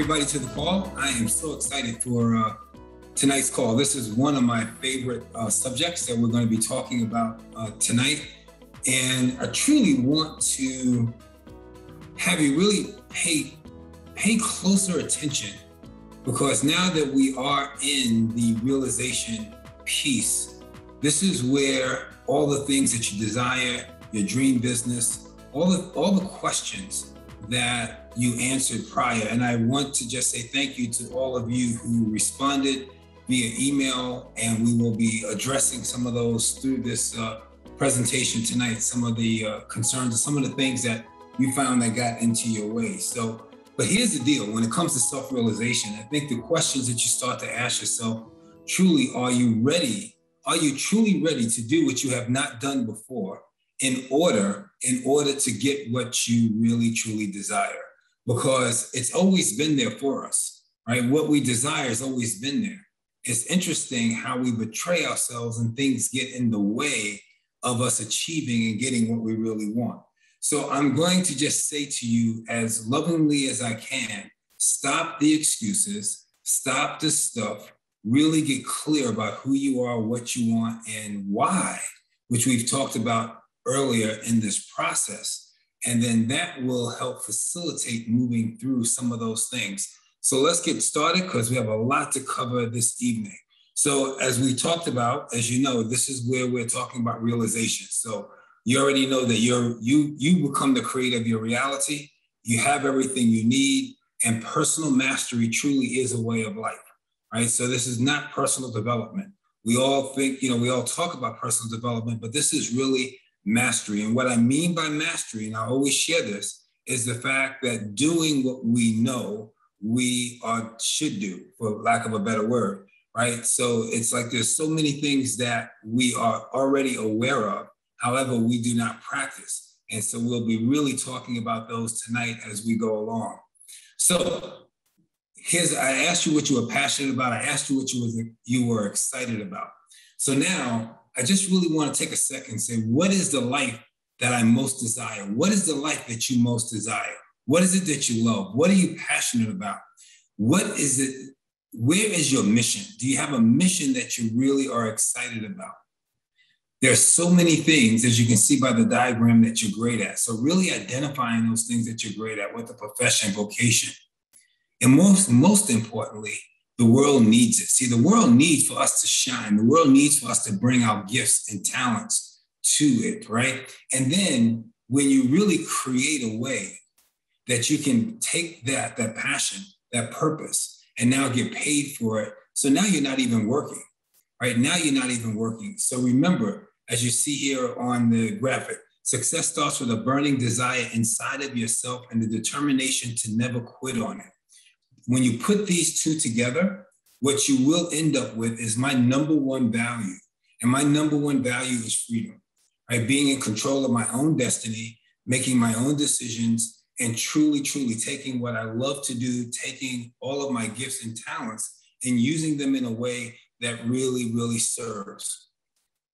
everybody to the call. I am so excited for uh, tonight's call. This is one of my favorite uh, subjects that we're going to be talking about uh, tonight. And I truly want to have you really pay, pay closer attention because now that we are in the realization piece, this is where all the things that you desire, your dream business, all the all the questions that you answered prior. And I want to just say thank you to all of you who responded via email, and we will be addressing some of those through this uh, presentation tonight. Some of the uh, concerns, some of the things that you found that got into your way. So, but here's the deal: when it comes to self-realization, I think the questions that you start to ask yourself truly, are you ready? Are you truly ready to do what you have not done before? in order in order to get what you really truly desire because it's always been there for us right? What we desire has always been there. It's interesting how we betray ourselves and things get in the way of us achieving and getting what we really want. So i'm going to just say to you as lovingly as i can stop the excuses stop the stuff really get clear about who you are what you want and why which we've talked about earlier in this process. And then that will help facilitate moving through some of those things. So let's get started because we have a lot to cover this evening. So as we talked about, as you know, this is where we're talking about realization. So you already know that you're you you become the creator of your reality. You have everything you need, and personal mastery truly is a way of life, right? So this is not personal development. We all think, you know, we all talk about personal development, but this is really mastery. And what I mean by mastery, and I always share this, is the fact that doing what we know we are should do, for lack of a better word, right? So it's like there's so many things that we are already aware of, however, we do not practice. And so we'll be really talking about those tonight as we go along. So here's I asked you what you were passionate about. I asked you what you was you were excited about. So now I just really want to take a second and say, what is the life that I most desire? What is the life that you most desire? What is it that you love? What are you passionate about? What is it? Where is your mission? Do you have a mission that you really are excited about? There are so many things, as you can see by the diagram, that you're great at. So, really identifying those things that you're great at, what the profession, vocation. And most, most importantly, the world needs it. See, the world needs for us to shine. The world needs for us to bring our gifts and talents to it, right? And then when you really create a way that you can take that, that passion, that purpose, and now get paid for it. So now you're not even working, right? Now you're not even working. So remember, as you see here on the graphic, success starts with a burning desire inside of yourself and the determination to never quit on it when you put these two together, what you will end up with is my number one value. And my number one value is freedom, right? Being in control of my own destiny, making my own decisions, and truly, truly taking what I love to do, taking all of my gifts and talents and using them in a way that really, really serves.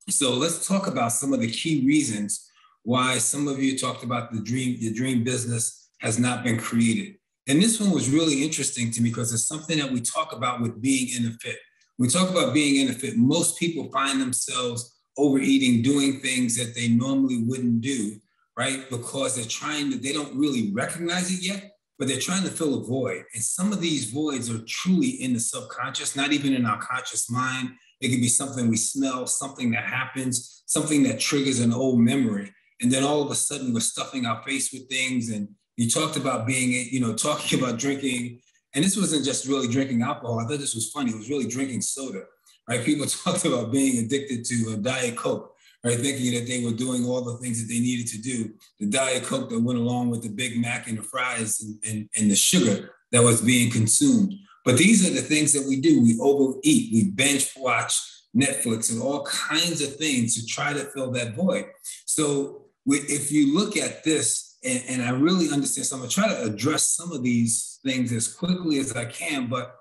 So let's talk about some of the key reasons why some of you talked about the dream, the dream business has not been created. And this one was really interesting to me because it's something that we talk about with being in a fit. we talk about being in a fit, most people find themselves overeating, doing things that they normally wouldn't do, right? Because they're trying to, they don't really recognize it yet, but they're trying to fill a void. And some of these voids are truly in the subconscious, not even in our conscious mind. It could be something we smell, something that happens, something that triggers an old memory. And then all of a sudden we're stuffing our face with things and you talked about being, you know, talking about drinking, and this wasn't just really drinking alcohol. I thought this was funny. It was really drinking soda, right? People talked about being addicted to a Diet Coke, right? Thinking that they were doing all the things that they needed to do. The Diet Coke that went along with the Big Mac and the fries and, and, and the sugar that was being consumed. But these are the things that we do. We overeat, we binge watch Netflix and all kinds of things to try to fill that void. So if you look at this and, and I really understand. So I'm gonna try to address some of these things as quickly as I can, but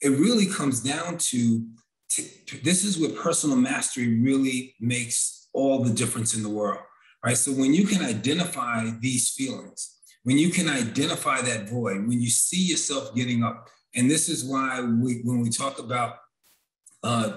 it really comes down to, to, to this is where personal mastery really makes all the difference in the world, right? So when you can identify these feelings, when you can identify that void, when you see yourself getting up, and this is why we, when we talk about uh,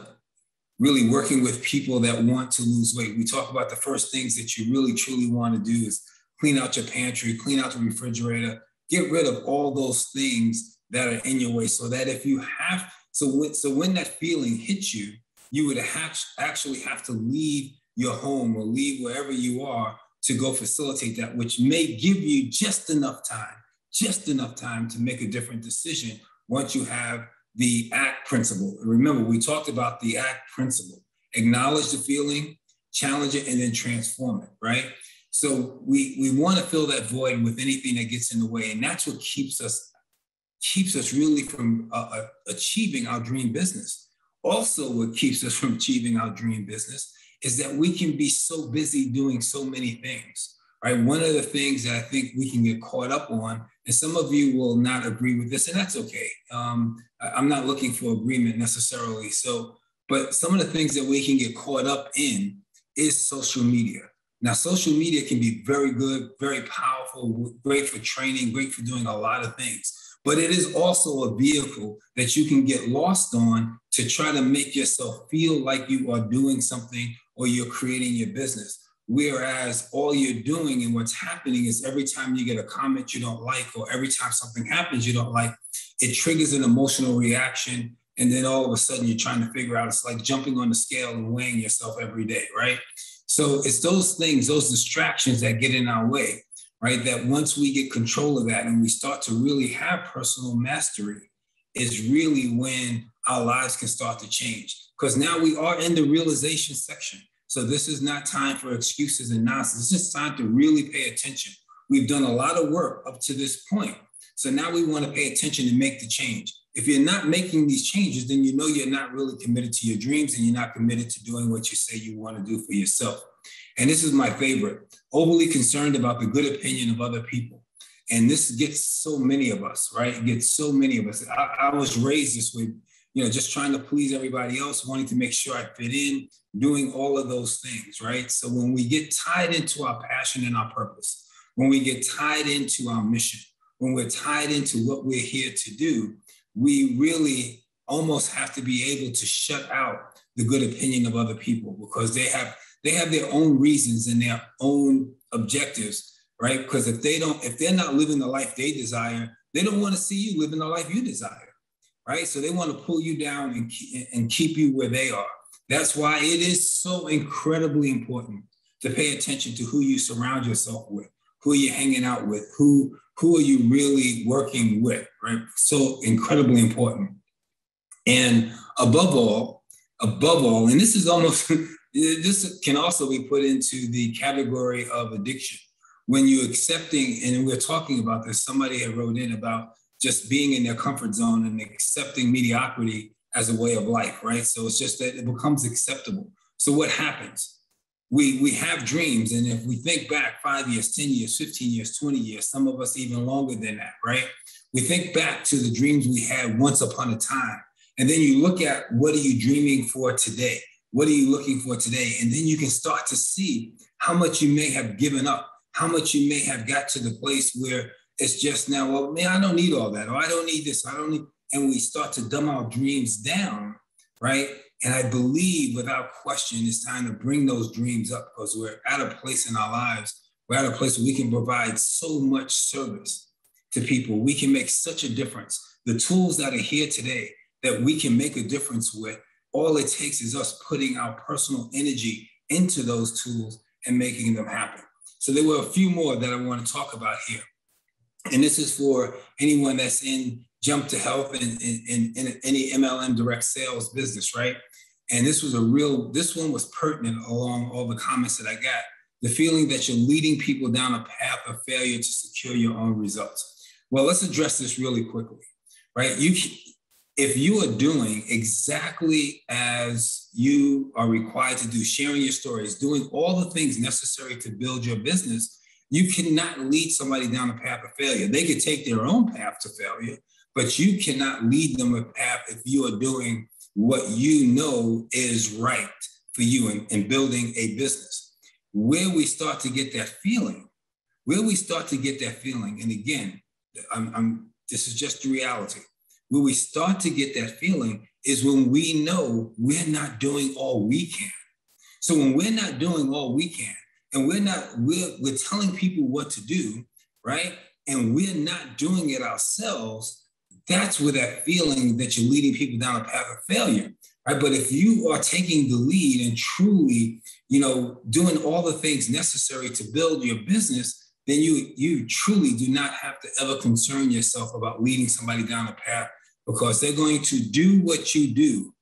really working with people that want to lose weight, we talk about the first things that you really truly want to do is clean out your pantry, clean out the refrigerator, get rid of all those things that are in your way, so that if you have, so when, so when that feeling hits you, you would have, actually have to leave your home or leave wherever you are to go facilitate that, which may give you just enough time, just enough time to make a different decision once you have the ACT principle. Remember, we talked about the ACT principle acknowledge the feeling, challenge it, and then transform it, right? So we, we want to fill that void with anything that gets in the way. And that's what keeps us keeps us really from uh, uh achieving our dream business. Also, what keeps us from achieving our dream business is that we can be so busy doing so many things, right? One of the things that I think we can get caught up on, and some of you will not agree with this, and that's okay. Um, I'm not looking for agreement necessarily. So, but some of the things that we can get caught up in is social media. Now, social media can be very good, very powerful, great for training, great for doing a lot of things but it is also a vehicle that you can get lost on to try to make yourself feel like you are doing something or you're creating your business. Whereas all you're doing and what's happening is every time you get a comment you don't like, or every time something happens you don't like, it triggers an emotional reaction. And then all of a sudden you're trying to figure out it's like jumping on the scale and weighing yourself every day, right? So it's those things, those distractions that get in our way right? That once we get control of that and we start to really have personal mastery, is really when our lives can start to change. Because now we are in the realization section. So this is not time for excuses and nonsense. This is time to really pay attention. We've done a lot of work up to this point. So now we want to pay attention and make the change. If you're not making these changes, then you know you're not really committed to your dreams and you're not committed to doing what you say you want to do for yourself. And this is my favorite overly concerned about the good opinion of other people. And this gets so many of us, right? It gets so many of us. I, I was raised this way, you know, just trying to please everybody else, wanting to make sure I fit in, doing all of those things, right? So when we get tied into our passion and our purpose, when we get tied into our mission, when we're tied into what we're here to do, we really almost have to be able to shut out the good opinion of other people because they have they have their own reasons and their own objectives, right? Because if they don't, if they're not living the life they desire, they don't want to see you living the life you desire, right? So they want to pull you down and, and keep you where they are. That's why it is so incredibly important to pay attention to who you surround yourself with, who you're hanging out with, who who are you really working with, right? So incredibly important. And above all, above all, and this is almost this can also be put into the category of addiction. When you're accepting, and we're talking about this, somebody had wrote in about just being in their comfort zone and accepting mediocrity as a way of life, right? So it's just that it becomes acceptable. So what happens? We, we have dreams, and if we think back five years, 10 years, 15 years, 20 years, some of us even longer than that, right? We think back to the dreams we had once upon a time. And then you look at what are you dreaming for today? What are you looking for today? And then you can start to see how much you may have given up, how much you may have got to the place where it's just now, well, man, I don't need all that, or I don't need this, I don't need, and we start to dumb our dreams down, right? And I believe without question, it's time to bring those dreams up because we're at a place in our lives, we're at a place where we can provide so much service to people. We can make such a difference. The tools that are here today that we can make a difference with all it takes is us putting our personal energy into those tools and making them happen. So there were a few more that I want to talk about here. And this is for anyone that's in jump to health and in, any MLM direct sales business, right? And this was a real, this one was pertinent along all the comments that I got. The feeling that you're leading people down a path of failure to secure your own results. Well, let's address this really quickly, right? You if you are doing exactly as you are required to do, sharing your stories, doing all the things necessary to build your business, you cannot lead somebody down a path of failure. They could take their own path to failure, but you cannot lead them path if you are doing what you know is right for you in, in building a business. Where we start to get that feeling, where we start to get that feeling, and again, I'm, I'm this is just the reality. Where we start to get that feeling is when we know we're not doing all we can. So when we're not doing all we can, and we're not, we're, we're telling people what to do, right? And we're not doing it ourselves, that's where that feeling that you're leading people down a path of failure, right? But if you are taking the lead and truly, you know, doing all the things necessary to build your business, then you you truly do not have to ever concern yourself about leading somebody down a path because they're going to do what you do.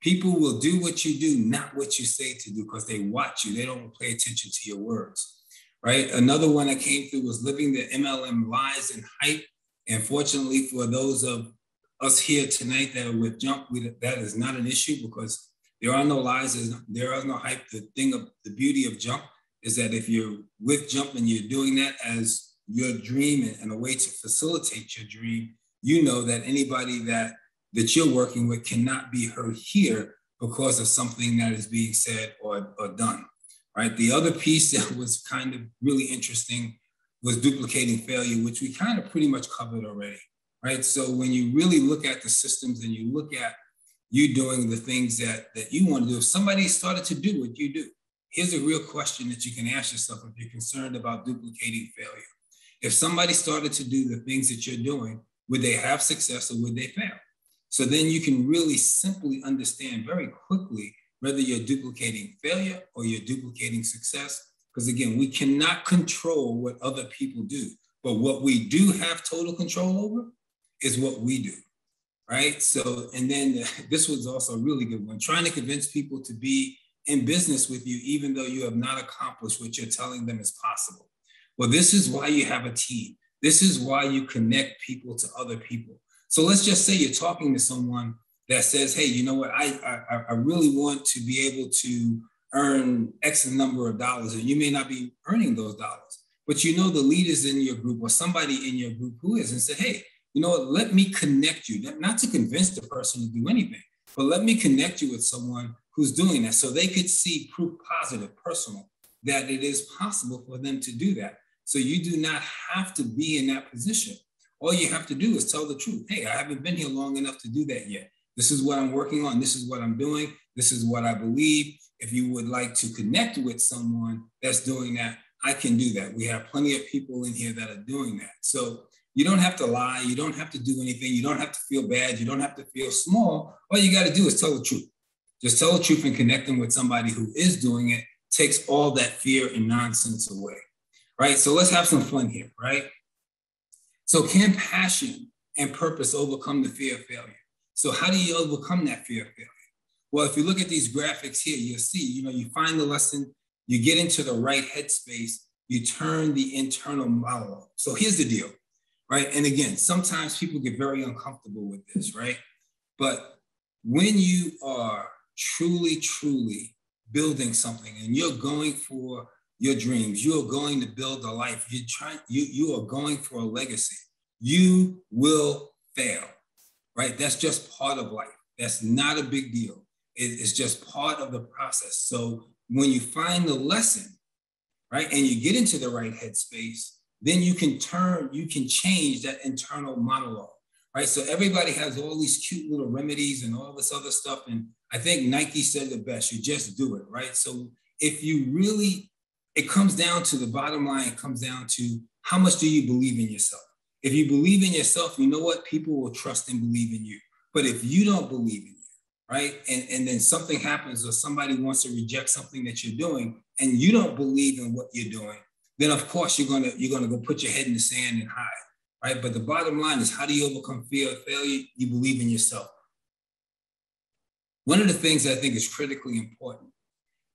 People will do what you do, not what you say to do, because they watch you. They don't pay attention to your words, right? Another one that came through was living the MLM lies and hype. And fortunately, for those of us here tonight that are with Jump, we, that is not an issue because there are no lies, there is no hype. The thing of the beauty of Jump is that if you're with Jump and you're doing that as your dream and a way to facilitate your dream, you know that anybody that that you're working with cannot be heard here because of something that is being said or, or done. Right. The other piece that was kind of really interesting was duplicating failure, which we kind of pretty much covered already. Right. So when you really look at the systems and you look at you doing the things that that you want to do, if somebody started to do what you do, here's a real question that you can ask yourself if you're concerned about duplicating failure. If somebody started to do the things that you're doing, would they have success or would they fail? So then you can really simply understand very quickly whether you're duplicating failure or you're duplicating success. Because again, we cannot control what other people do, but what we do have total control over is what we do. Right. So, and then this was also a really good one trying to convince people to be in business with you, even though you have not accomplished what you're telling them is possible. Well, this is why you have a team. This is why you connect people to other people. So let's just say you're talking to someone that says, "Hey, you know what? I I, I really want to be able to earn X number of dollars, and you may not be earning those dollars, but you know the leaders in your group or somebody in your group who is, and say, "Hey, you know what? Let me connect you. Not to convince the person to do anything, but let me connect you with someone who's doing that, so they could see proof positive, personal, that it is possible for them to do that. So you do not have to be in that position. All you have to do is tell the truth. Hey, I haven't been here long enough to do that yet. This is what I'm working on. This is what I'm doing. This is what I believe. If you would like to connect with someone that's doing that, I can do that. We have plenty of people in here that are doing that. So you don't have to lie. You don't have to do anything. You don't have to feel bad. You don't have to feel small. All you got to do is tell the truth. Just tell the truth and connecting with somebody who is doing it takes all that fear and nonsense away right? So let's have some fun here, right? So can passion and purpose overcome the fear of failure? So how do you overcome that fear of failure? Well, if you look at these graphics here, you'll see, you know, you find the lesson, you get into the right headspace, you turn the internal monologue. So here's the deal, right? And again, sometimes people get very uncomfortable with this, right? But when you are truly, truly building something and you're going for your dreams. You are going to build a life. You're trying, you, you are going for a legacy. You will fail, right? That's just part of life. That's not a big deal. It, it's just part of the process. So when you find the lesson, right, and you get into the right headspace, then you can turn, you can change that internal monologue, right? So everybody has all these cute little remedies and all this other stuff. And I think Nike said the best, you just do it, right? So if you really it comes down to the bottom line, it comes down to how much do you believe in yourself? If you believe in yourself, you know what? People will trust and believe in you. But if you don't believe in right? And, and then something happens or somebody wants to reject something that you're doing and you don't believe in what you're doing, then of course you're gonna you're gonna go put your head in the sand and hide, right? But the bottom line is how do you overcome fear of failure? You believe in yourself. One of the things that I think is critically important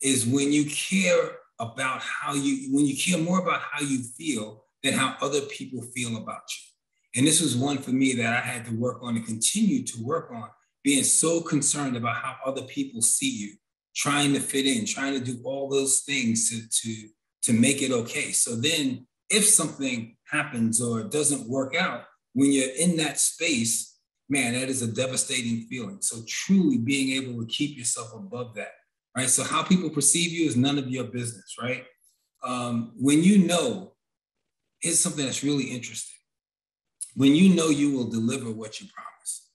is when you care about how you, when you care more about how you feel than how other people feel about you. And this was one for me that I had to work on and continue to work on, being so concerned about how other people see you, trying to fit in, trying to do all those things to, to, to make it okay. So then if something happens or doesn't work out, when you're in that space, man, that is a devastating feeling. So truly being able to keep yourself above that right? So how people perceive you is none of your business, right? Um, when you know here's something that's really interesting. When you know you will deliver what you promise,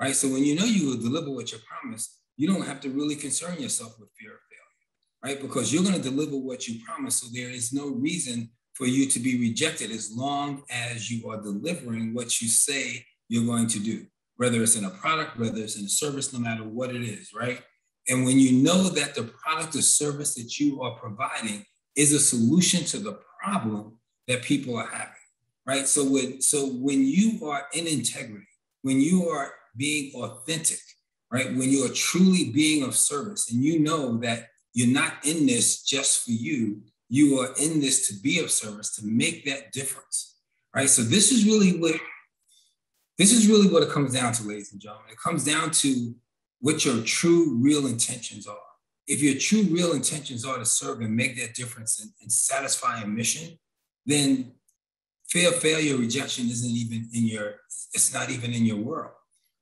right? So when you know you will deliver what you promise, you don't have to really concern yourself with fear of failure, right? Because you're going to deliver what you promise. So there is no reason for you to be rejected as long as you are delivering what you say you're going to do, whether it's in a product, whether it's in a service, no matter what it is, right? And when you know that the product or service that you are providing is a solution to the problem that people are having, right? So when, so when you are in integrity, when you are being authentic, right? When you are truly being of service and you know that you're not in this just for you, you are in this to be of service, to make that difference, right? So this is really what this is really what it comes down to, ladies and gentlemen. It comes down to what your true, real intentions are. If your true, real intentions are to serve and make that difference and, and satisfy a mission, then fear, failure, rejection isn't even in your, it's not even in your world,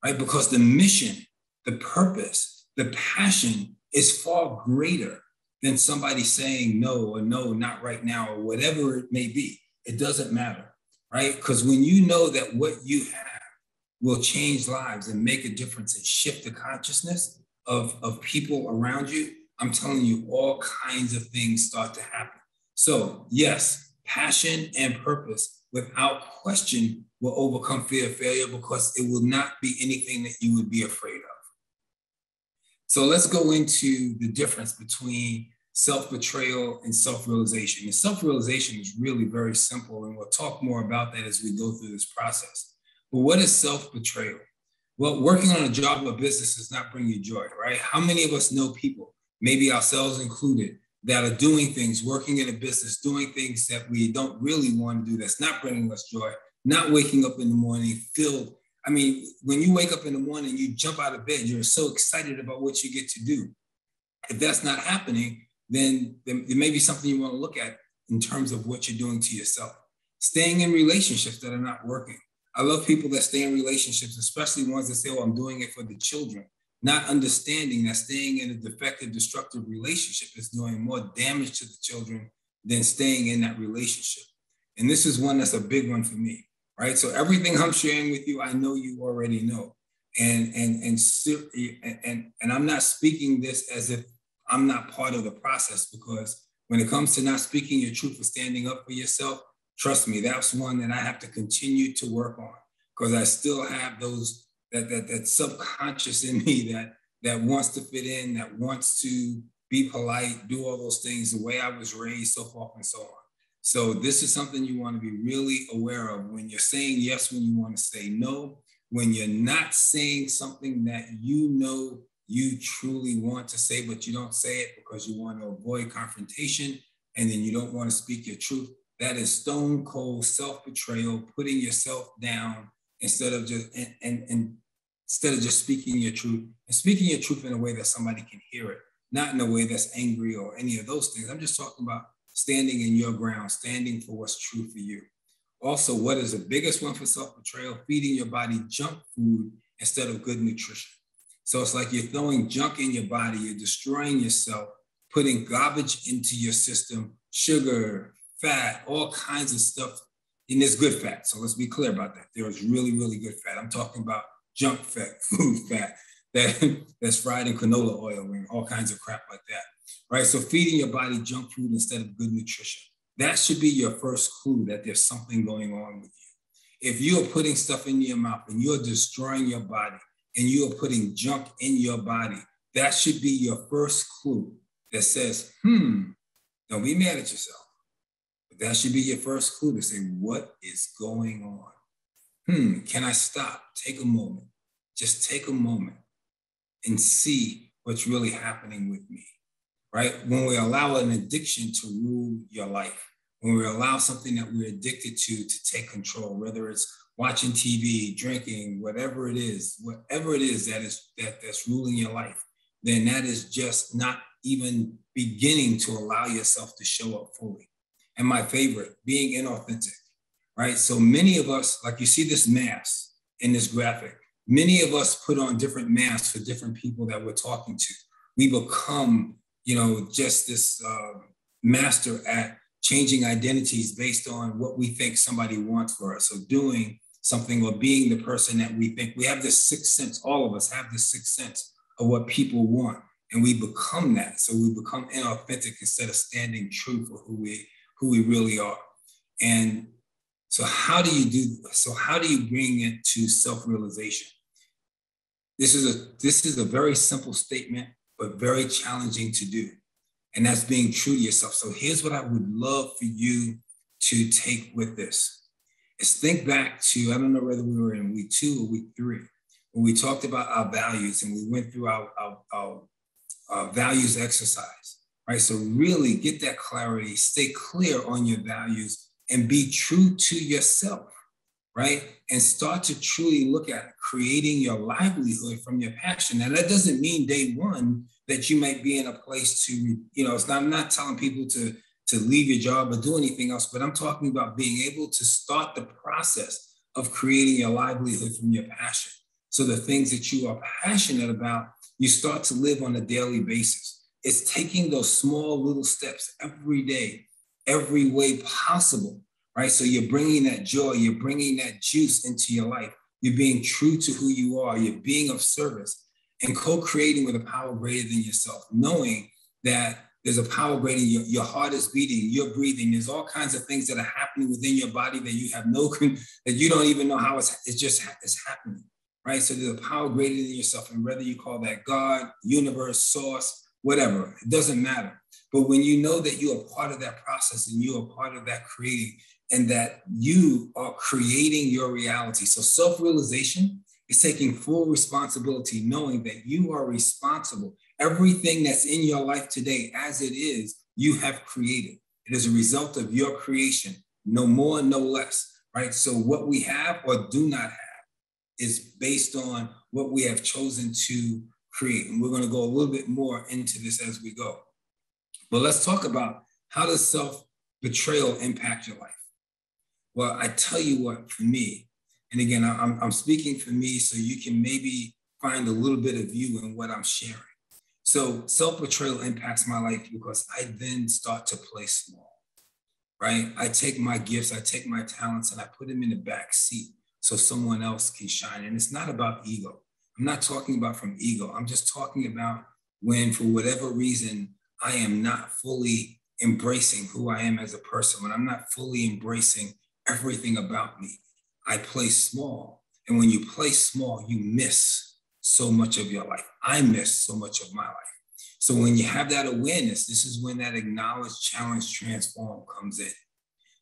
right? Because the mission, the purpose, the passion is far greater than somebody saying no or no, not right now, or whatever it may be. It doesn't matter, right? Because when you know that what you have will change lives and make a difference and shift the consciousness of, of people around you, I'm telling you, all kinds of things start to happen. So, yes, passion and purpose without question will overcome fear of failure because it will not be anything that you would be afraid of. So, let's go into the difference between self betrayal and self realization. And self realization is really very simple, and we'll talk more about that as we go through this process. But what is self betrayal? Well, working on a job or business does not bring you joy, right? How many of us know people, maybe ourselves included, that are doing things, working in a business, doing things that we don't really want to do, that's not bringing us joy, not waking up in the morning filled. I mean, when you wake up in the morning, you jump out of bed, you're so excited about what you get to do. If that's not happening, then, there may be something you want to look at in terms of what you're doing to yourself. Staying in relationships that are not working, I love people that stay in relationships, especially ones that say, oh, I'm doing it for the children, not understanding that staying in a defective, destructive relationship is doing more damage to the children than staying in that relationship. And this is one that's a big one for me, right? So everything I'm sharing with you, I know you already know. And and and and and I'm not speaking this as if I'm not part of the process because when it comes to not speaking your truth or standing up for yourself, Trust me, that's one that I have to continue to work on because I still have those that that that subconscious in me that that wants to fit in, that wants to be polite, do all those things the way I was raised, so forth and so on. So this is something you want to be really aware of when you're saying yes, when you want to say no, when you're not saying something that you know you truly want to say, but you don't say it because you want to avoid confrontation and then you don't want to speak your truth. That is stone cold self betrayal, putting yourself down instead of just and, and, and instead of just speaking your truth and speaking your truth in a way that somebody can hear it, not in a way that's angry or any of those things. I'm just talking about standing in your ground, standing for what's true for you. Also, what is the biggest one for self betrayal? Feeding your body junk food instead of good nutrition. So it's like you're throwing junk in your body, you're destroying yourself, putting garbage into your system, sugar, fat, all kinds of stuff. And there's good fat. So let's be clear about that. There is really, really good fat. I'm talking about junk fat, food fat that, that's fried in canola oil and all kinds of crap like that. Right. So feeding your body junk food instead of good nutrition. That should be your first clue that there's something going on with you. If you're putting stuff in your mouth and you're destroying your body and you're putting junk in your body, that should be your first clue that says, hmm, don't be mad at yourself But that should be your first clue to say, what is going on? Hmm, can I stop? Take a moment. Just take a moment and see what's really happening with me, right? When we allow an addiction to rule your life, when we allow something that we're addicted to to take control, whether it's watching TV, drinking, whatever it is, whatever it is that is that, that's ruling your life, then that is just not even beginning to allow yourself to show up fully and my favorite, being inauthentic, right? So many of us, like you see this mask in this graphic, many of us put on different masks for different people that we're talking to. We become, you know, just this uh, master at changing identities based on what we think somebody wants for us, or doing something or being the person that we think. We have this sixth sense, all of us have this sixth sense of what people want. And we become that. So we become inauthentic instead of standing true for who we who we really are. And so how do you do so how do you bring it to self-realization? This is a this is a very simple statement, but very challenging to do. And that's being true to yourself. So here's what I would love for you to take with this is think back to, I don't know whether we were in week two or week three, when we talked about our values and we went through our, our, our, our values exercise, right? So really get that clarity, stay clear on your values and be true to yourself, right? And start to truly look at creating your livelihood from your passion. Now that doesn't mean day one that you might be in a place to, you know, it's not, I'm not telling people to to leave your job or do anything else, but I'm talking about being able to start the process of creating your livelihood from your passion. So the things that you are passionate about, you start to live on a daily basis. It's taking those small little steps every day, every way possible, right? So you're bringing that joy, you're bringing that juice into your life. You're being true to who you are, you're being of service and co creating with a power greater than yourself, knowing that there's a power greater. Your, your heart is beating. You're breathing. There's all kinds of things that are happening within your body that you have no that you don't even know how it's it's just it's happening, right? So there's a power greater than yourself, and whether you call that God, universe, source, whatever, it doesn't matter. But when you know that you are part of that process and you are part of that creating, and that you are creating your reality. So self-realization is taking full responsibility, knowing that you are responsible Everything that's in your life today, as it is, you have created. It is a result of your creation, no more, no less, right? So, what we have or do not have is based on what we have chosen to create. And we're going to go a little bit more into this as we go. But let's talk about how does self betrayal impact your life? Well, I tell you what, for me, and again, I'm, I'm speaking for me so you can maybe find a little bit of you in what I'm sharing. So self betrayal impacts my life because I then start to play small, right? I take my gifts, I take my talents, and I put them in the back seat so someone else can shine. And it's not about ego. I'm not talking about from ego. I'm just talking about when, for whatever reason, I am not fully embracing who I am as a person, when I'm not fully embracing everything about me, I play small. And when you play small, you miss so much of your life. I miss so much of my life. So when you have that awareness, this is when that acknowledge, challenge, transform comes in.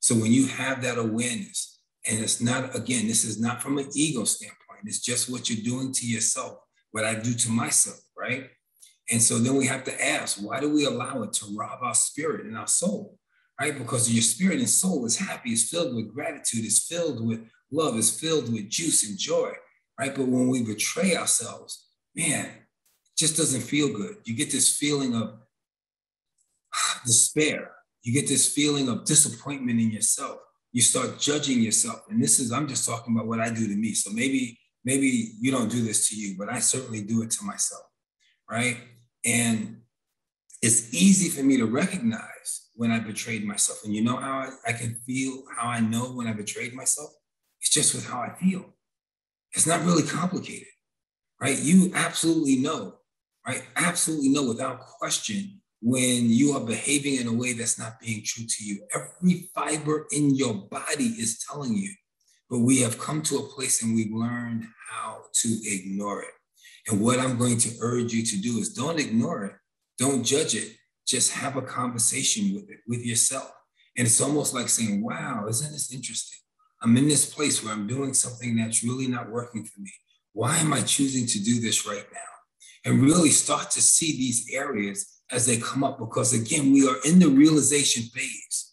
So when you have that awareness, and it's not, again, this is not from an ego standpoint, it's just what you're doing to yourself, what I do to myself, right? And so then we have to ask, why do we allow it to rob our spirit and our soul, right? Because your spirit and soul is happy, it's filled with gratitude, it's filled with love, it's filled with juice and joy right? But when we betray ourselves, man, it just doesn't feel good. You get this feeling of despair. You get this feeling of disappointment in yourself. You start judging yourself. And this is, I'm just talking about what I do to me. So maybe, maybe you don't do this to you, but I certainly do it to myself, right? And it's easy for me to recognize when I betrayed myself. And you know how I, I can feel, how I know when I betrayed myself? It's just with how I feel. It's not really complicated, right? You absolutely know, right? Absolutely know without question when you are behaving in a way that's not being true to you. Every fiber in your body is telling you, but we have come to a place and we've learned how to ignore it. And what I'm going to urge you to do is don't ignore it, don't judge it, just have a conversation with it, with yourself. And it's almost like saying, wow, isn't this interesting? I'm in this place where I'm doing something that's really not working for me. Why am I choosing to do this right now? And really start to see these areas as they come up because, again, we are in the realization phase.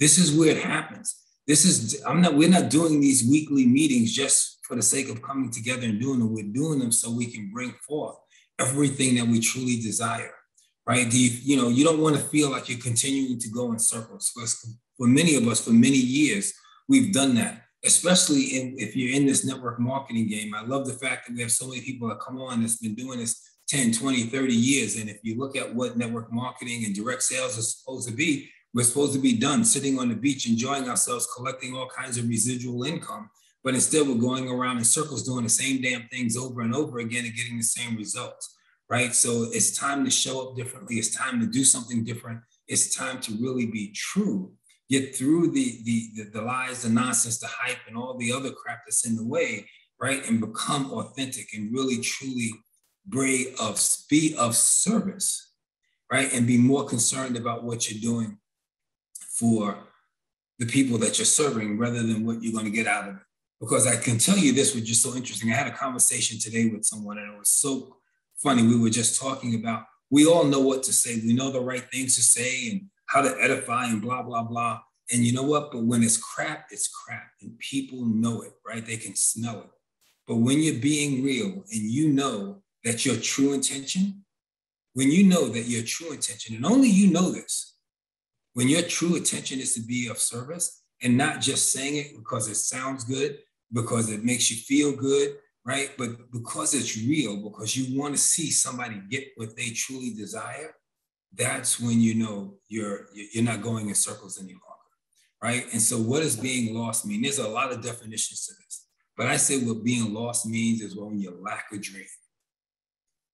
This is where it happens. This is, I'm not, we're not doing these weekly meetings just for the sake of coming together and doing them. We're doing them so we can bring forth everything that we truly desire, right? Do you, you know, you don't want to feel like you're continuing to go in circles. Because for many of us, for many years, we've done that, especially in, if you're in this network marketing game. I love the fact that we have so many people that come on that's been doing this 10, 20, 30 years. And if you look at what network marketing and direct sales are supposed to be, We're supposed to be done sitting on the beach, enjoying ourselves, collecting all kinds of residual income. But instead, we're going around in circles doing the same damn things over and over again and getting the same results, right? So it's time to show up differently. It's time to do something different. It's time to really be true get through the, the, the, the lies, the nonsense, the hype, and all the other crap that's in the way, right? And become authentic and really truly brave of be of service, right? And be more concerned about what you're doing for the people that you're serving rather than what you're going to get out of it. Because I can tell you this was just so interesting. I had a conversation today with someone and it was so funny. We were just talking about we all know what to say. We know the right things to say and how to edify and blah, blah, blah. And you know what? But when it's crap, it's crap. And people know it, right? They can smell it. But when you're being real and you know that your true intention, when you know that your true intention, and only you know this, when your true intention is to be of service and not just saying it because it sounds good, because it makes you feel good, right? But because it's real, because you want to see somebody get what they truly desire, that's when you know you're you're not going in circles any longer, right? And so, what does being lost mean? There's a lot of definitions to this, but I say what being lost means is when you lack a dream.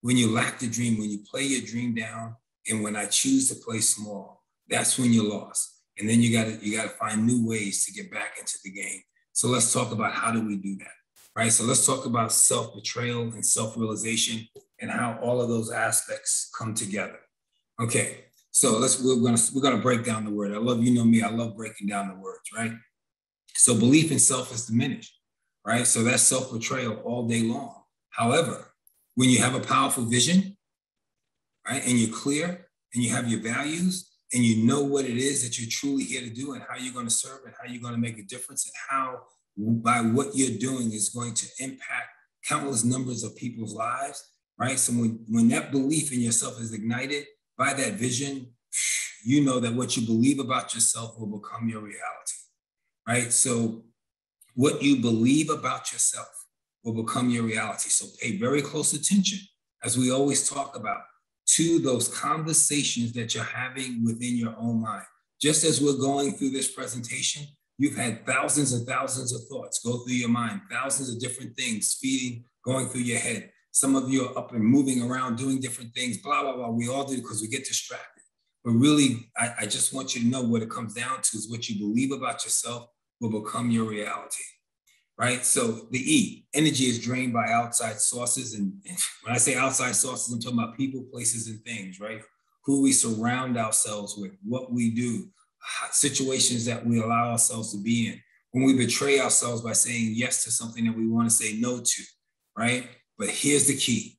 When you lack the dream, when you play your dream down, and when I choose to play small, that's when you're lost. And then you got to you got to find new ways to get back into the game. So let's talk about how do we do that, right? So let's talk about self betrayal and self realization and how all of those aspects come together. Okay, so let's we're gonna we're gonna break down the word. I love you know me. I love breaking down the words, right? So belief in self is diminished, right? So that's self betrayal all day long. However, when you have a powerful vision, right, and you're clear and you have your values and you know what it is that you're truly here to do and how you're going to serve and how you're going to make a difference and how by what you're doing is going to impact countless numbers of people's lives, right? So when, when that belief in yourself is ignited, by that vision, you know that what you believe about yourself will become your reality, right? So, what you believe about yourself will become your reality. So, pay very close attention, as we always talk about, to those conversations that you're having within your own mind. Just as we're going through this presentation, you've had thousands and thousands of thoughts go through your mind, thousands of different things feeding, going through your head. Some of you are up and moving around, doing different things, blah, blah, blah. We all do because we get distracted. But really, I, I just want you to know what it comes down to is what you believe about yourself will become your reality right? So the E, energy is drained by outside sources. And, and, when I say outside sources, I'm talking about people, places, and things, right? Who we surround ourselves with, what we do, situations that we allow ourselves to be in. When we betray ourselves by saying yes to something that we want to say no to, right? But here's the key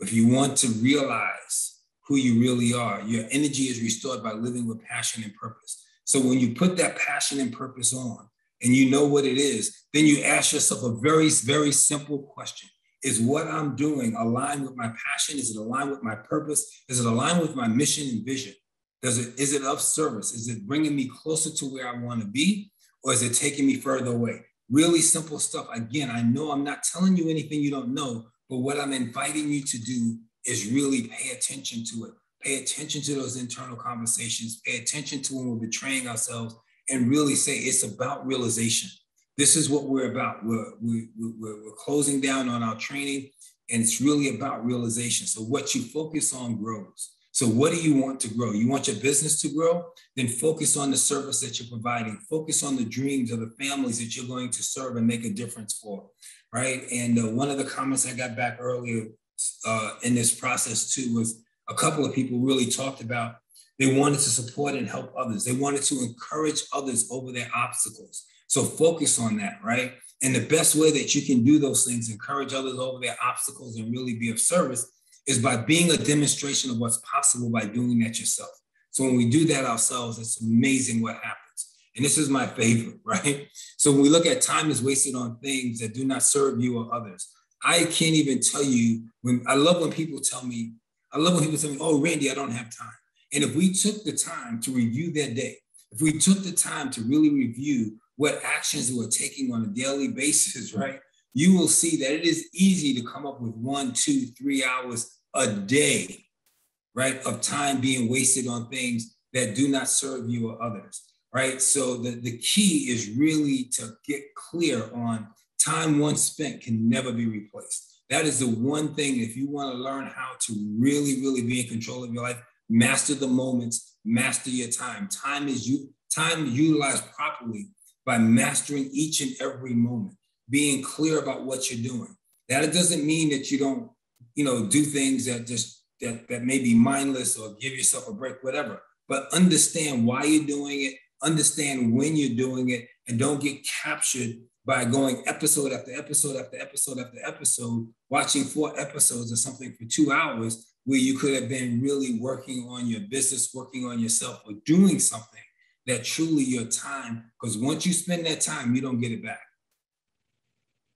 if you want to realize who you really are, your energy is restored by living with passion and purpose. So when you put that passion and purpose on and you know what it is, then you ask yourself a very, very simple question. Is what I'm doing aligned with my passion? Is it aligned with my purpose? Is it aligned with my mission and vision? Does it, is it of service? Is it bringing me closer to where I want to be? Or is it taking me further away? Really simple stuff. Again, I know I'm not telling you anything you don't know, but what I'm inviting you to do is really pay attention to it. Pay attention to those internal conversations. Pay attention to when we're betraying ourselves and really say it's about realization. This is what we're about. We're, we, we're, we're closing down on our training and it's really about realization. So what you focus on grows. So, what do you want to grow? You want your business to grow? Then focus on the service that you're providing. Focus on the dreams of the families that you're going to serve and make a difference for right? And uh, one of the comments I got back earlier uh, in this process too was a couple of people really talked about they wanted to support and help others. They wanted to encourage others over their obstacles. So focus on that, right? And the best way that you can do those things, encourage others over their obstacles and really be of service, is by being a demonstration of what's possible by doing that yourself. So when we do that ourselves, it's amazing what happens. And this is my favorite, right? So when we look at time is wasted on things that do not serve you or others, I can't even tell you when I love when people tell me, I love when people tell me, oh, Randy, I don't have time. And if we took the time to review that day, if we took the time to really review what actions we're taking on a daily basis, right, you will see that it is easy to come up with one, two, three hours a day, right, of time being wasted on things that do not serve you or others, right? So the, the key is really to get clear on time once spent can never be replaced. That is the one thing, if you want to learn how to really, really be in control of your life, master the moments, master your time. Time is you time utilized properly by mastering each and every moment, being clear about what you're doing. That doesn't mean that you don't, you know, do things that just that, that may be mindless or give yourself a break, whatever. But understand why you're doing it, understand when you're doing it, and don't get captured by going episode after episode after episode after episode, watching four episodes or something for two hours, where you could have been really working on your business, working on yourself, or doing something that truly your time, because once you spend that time, you don't get it back.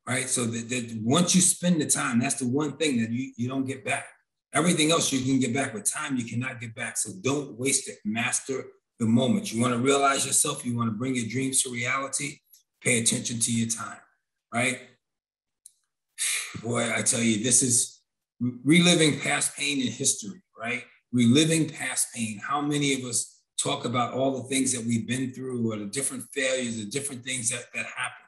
Right. So that, that once you spend the time, that's the one thing that you, you don't get back. Everything else you can get back with time, you cannot get back. So don't waste it. Master the moment. You want to realize yourself, you want to bring your dreams to reality, pay attention to your time, right? Boy, I tell you, this is reliving past pain in history, right? Reliving past pain. How many of us talk about all the things that we've been through or the different failures, the different things that, that happen?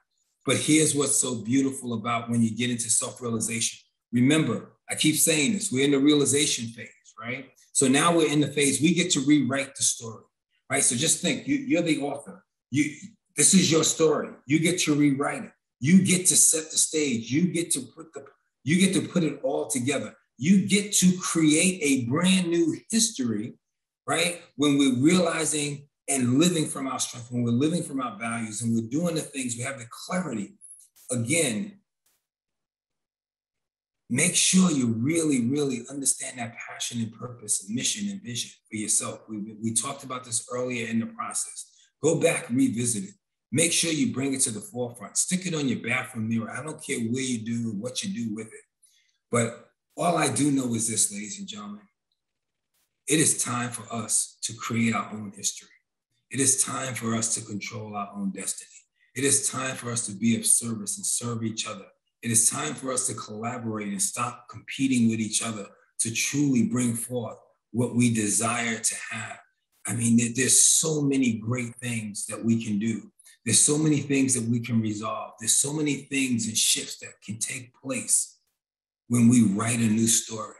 But here's what's so beautiful about when you get into self realization. Remember, I keep saying this, we're in the realization phase, right? So now we're in the phase, we get to rewrite the story, right? So just think, you, you're the author. You, this is your story. You get to rewrite it. You get to set the stage. You get to put the, you get to put it all together. You get to create a brand new history, right? When we're realizing and living from our strength, when we're living from our values and we're doing the things, we have the clarity. Again, make sure you really, really understand that passion and purpose and mission and vision for yourself. We, we talked about this earlier in the process. Go back, revisit it. Make sure you bring it to the forefront. Stick it on your bathroom mirror. I don't care where you do, what you do with it. But all I do know is this, ladies and gentlemen. It is time for us to create our own history. It is time for us to control our own destiny. It is time for us to be of service and serve each other it is time for us to collaborate and stop competing with each other to truly bring forth what we desire to have. I mean, there's so many great things that we can do. There's so many things that we can resolve. There's so many things and shifts that can take place when we write a new story,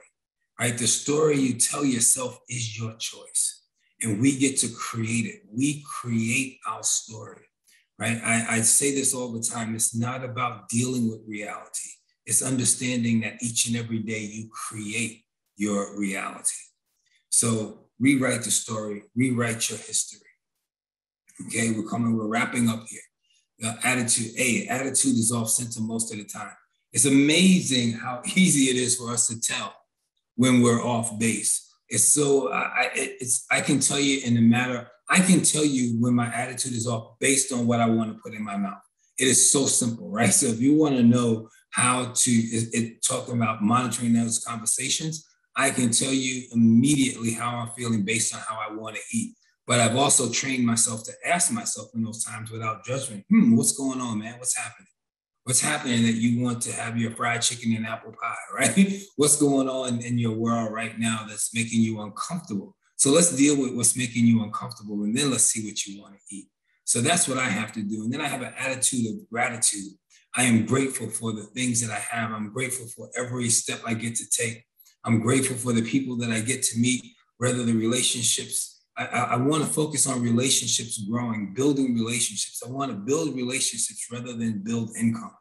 right? The story you tell yourself is your choice, and we get to create it. We create our story right? I, I say this all the time. It's not about dealing with reality. It's understanding that each and every day you create your reality. So rewrite the story, rewrite your history. Okay, we're coming, we're wrapping up here. Attitude, A, attitude is off center most of the time. It's amazing how easy it is for us to tell when we're off base. It's so I, it's I can tell you in a matter I can tell you when my attitude is off based on what I want to put in my mouth. It is so simple, right? So if you want to know how to it, it, talking about monitoring those conversations, I can tell you immediately how I'm feeling based on how I want to eat. But I've also trained myself to ask myself in those times without judgment, hmm, what's going on, man? What's happening? What's happening that you want to have your fried chicken and apple pie, right? what's going on in your world right now that's making you uncomfortable? So let's deal with what's making you uncomfortable and then let's see what you want to eat. So that's what I have to do. And then I have an attitude of gratitude. I am grateful for the things that I have. I'm grateful for every step I get to take. I'm grateful for the people that I get to meet, whether the relationships. I, I, want to focus on relationships growing, building relationships. I want to build relationships rather than build income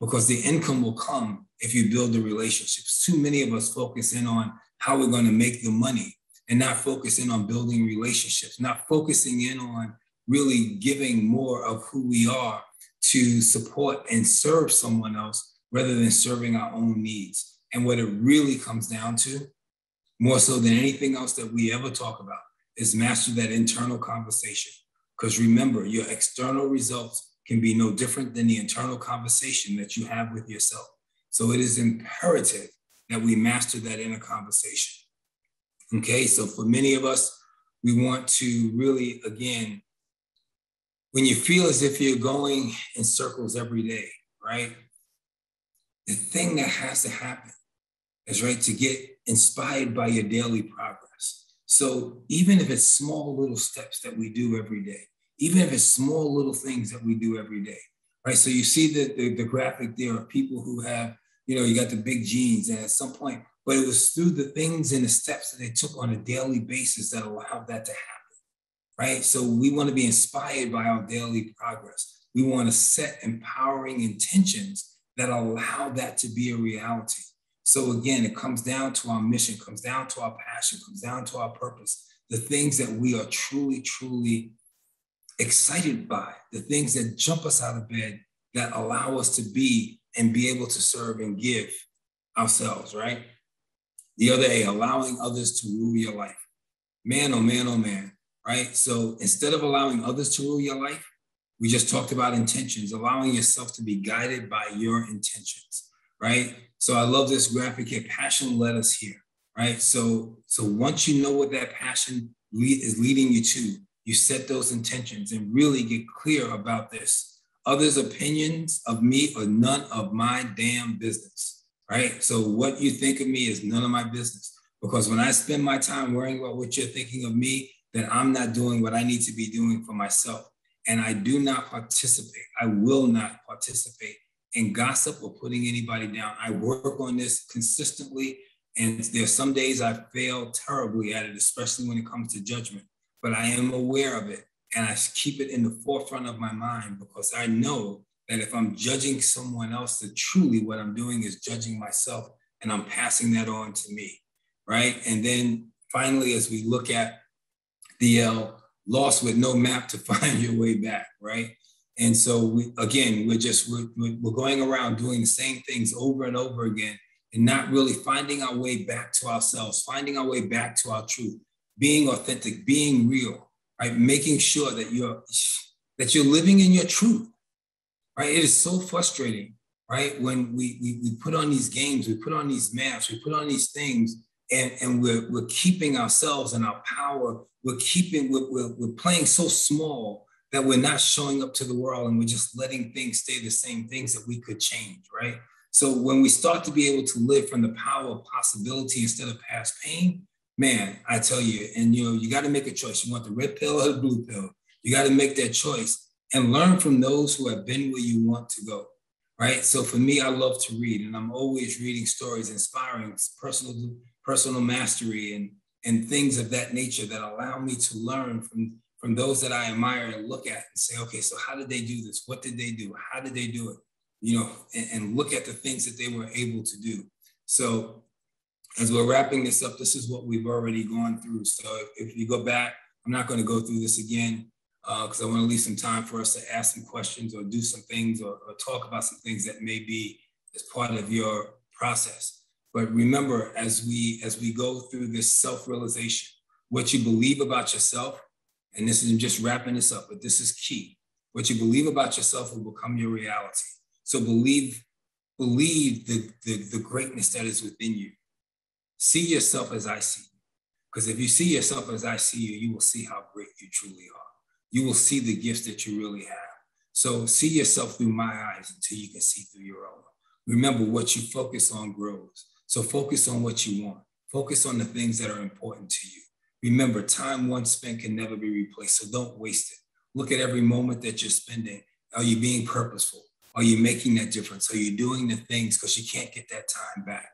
because the income will come if you build the relationships. Too many of us focus in on how we're going to make the money and not focusing on building relationships, not focusing in on really giving more of who we are to support and serve someone else rather than serving our own needs. And what it really comes down to, more so than anything else that we ever talk about, is master that internal conversation. Because remember, your external results can be no different than the internal conversation that you have with yourself. So it is imperative that we master that inner conversation. Okay, so for many of us, we want to really, again, when you feel as if you're going in circles every day, right? The thing that has to happen is, right, to get inspired by your daily progress. So even if it's small little steps that we do every day, even if it's small little things that we do every day, right? So you see the, the, the graphic there of people who have, you know, you got the big genes and at some point, but it was through the things and the steps that they took on a daily basis that allowed that to happen, right? So we want to be inspired by our daily progress. We want to set empowering intentions that allow that to be a reality. So again, it comes down to our mission, comes down to our passion, comes down to our purpose, the things that we are truly, truly excited by, the things that jump us out of bed, that allow us to be and be able to serve and give ourselves, right? The other A, allowing others to rule your life. Man, oh man, oh man, right? So instead of allowing others to rule your life, we just talked about intentions, allowing yourself to be guided by your intentions, right? So I love this graphic here. Passion led us here, right? So, so once you know what that passion lead, is leading you to, you set those intentions and really get clear about this. Others' opinions of me are none of my damn business, right? So what you think of me is none of my business. Because when I spend my time worrying about what you're thinking of me, then I'm not doing what I need to be doing for myself. And I do not participate. I will not participate in gossip or putting anybody down. I work on this consistently. And there's some days I fail terribly at it, especially when it comes to judgment. But I am aware of it and I keep it in the forefront of my mind because I know that if I'm judging someone else, that truly what I'm doing is judging myself and I'm passing that on to me. Right. And then finally, as we look at the uh, lost with no map to find your way back, right? And so we, again, we're just we're, we're going around doing the same things over and over again, and not really finding our way back to ourselves, finding our way back to our truth, being authentic, being real, right? Making sure that you're that you're living in your truth, right? It is so frustrating, right? When we we, we put on these games, we put on these masks, we put on these things, and, and we're, we're keeping ourselves and our power, we're keeping, we're, we're, we're playing so small that we're not showing up to the world and we're just letting things stay the same things that we could change, right? So when we start to be able to live from the power of possibility instead of past pain, man, I tell you, and you know, you got to make a choice. You want the red pill or the blue pill? You got to make that choice and learn from those who have been where you want to go, right? So for me, I love to read, and I'm always reading stories, inspiring personal personal mastery and and things of that nature that allow me to learn from from those that I admire and look at and say, okay, so how did they do this? What did they do? How did they do it? You know, and, and look at the things that they were able to do. So as we're wrapping this up, this is what we've already gone through. So if, if you go back, I'm not going to go through this again because uh, I want to leave some time for us to ask some questions or do some things or, or talk about some things that may be as part of your process. But remember, as we as we go through this self-realization, what you believe about yourself and this is just wrapping this up, but this is key. What you believe about yourself will become your reality. So believe, believe the, the, the greatness that is within you. See yourself as I see you. Because if you see yourself as I see you, you will see how great you truly are. You will see the gifts that you really have. So see yourself through my eyes until you can see through your own. Remember, what you focus on grows. So focus on what you want. Focus on the things that are important to you. Remember, time once spent can never be replaced, so don't waste it. Look at every moment that you're spending. Are you being purposeful? Are you making that difference? Are you doing the things because you can't get that time back?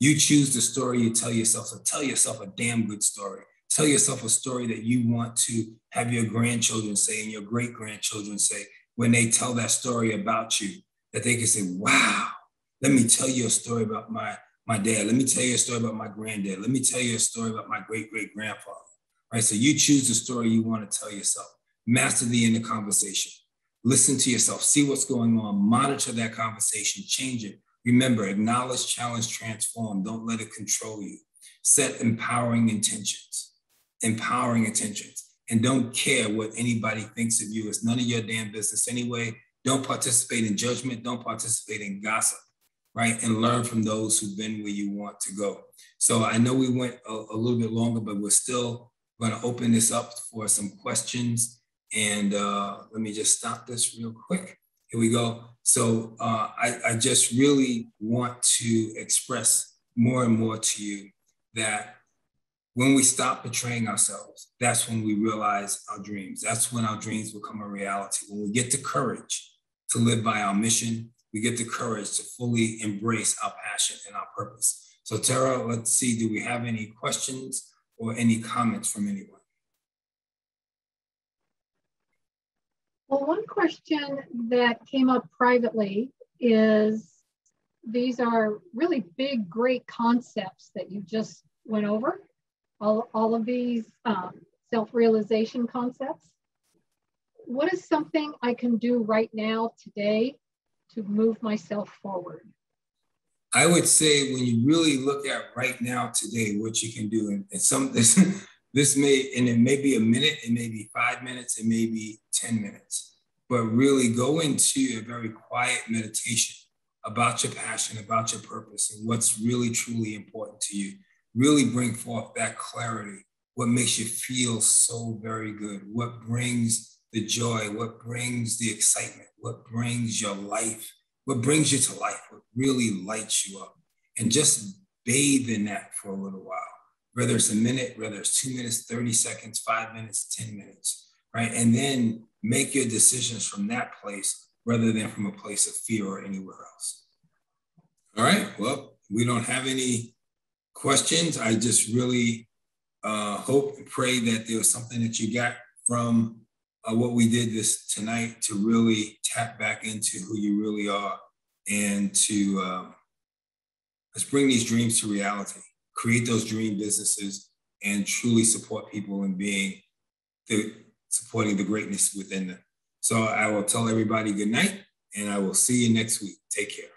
You choose the story you tell yourself. So tell yourself a damn good story. Tell yourself a story that you want to have your grandchildren say and your great grandchildren say when they tell that story about you, that they can say, wow, let me tell you a story about my my dad. Let me tell you a story about my granddad. Let me tell you a story about my great great grandfather. Right. So you choose the story you want to tell yourself. Master the inner conversation. Listen to yourself. See what's going on. Monitor that conversation. Change it. Remember, acknowledge, challenge, transform. Don't let it control you. Set empowering intentions. Empowering intentions. And don't care what anybody thinks of you. It's none of your damn business anyway. Don't participate in judgment. Don't participate in gossip right? And learn from those who've been where you want to go. So I know we went a, a little bit longer, but we're still going to open this up for some questions. And uh, let me just stop this real quick. Here we go. So uh, I, I just really want to express more and more to you that when we stop betraying ourselves, that's when we realize our dreams. That's when our dreams become a reality. When we get the courage to live by our mission, we get the courage to fully embrace our passion and our purpose. So, Tara, let's see, do we have any questions or any comments from anyone? Well, one question that came up privately is these are really big, great concepts that you just went over all, all of these um, self-realization concepts. What is something I can do right now today to move myself forward? I would say when you really look at right now today, what you can do, and, and some this this may and it may be a minute, it may be five minutes, it may be 10 minutes, but really go into a very quiet meditation about your passion, about your purpose, and what's really truly important to you really bring forth that clarity. What makes you feel so very good? What brings the joy? What brings the excitement? What brings your life? What brings you to life? What really lights you up? And just bathe in that for a little while, whether it's a minute, whether it's two minutes, 30 seconds, five minutes, 10 minutes, right? And then make your decisions from that place rather than from a place of fear or anywhere else. All right. Well, we don't have any questions. I just really uh, hope and pray that there was something that you got from uh, what we did this tonight to really tap back into who you really are and to um, let's bring these dreams to reality, create those dream businesses, and truly support people in being the supporting the greatness within them. So I will tell everybody good night, and I will see you next week. Take care.